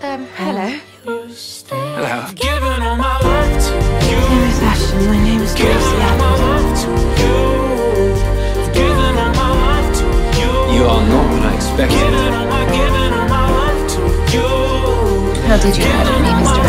Um, hello. Hello. Given all my love to you. My name is Ashton. My name is Giving you. Are not what I expected. How did you murder Mr.